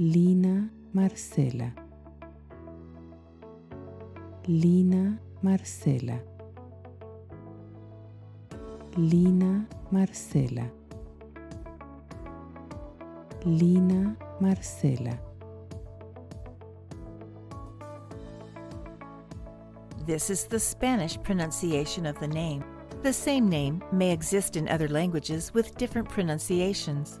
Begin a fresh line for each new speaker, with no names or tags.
Lina Marcela. Lina Marcela. Lina Marcela. Lina Marcela.
This is the Spanish pronunciation of the name. The same name may exist in other languages with different pronunciations.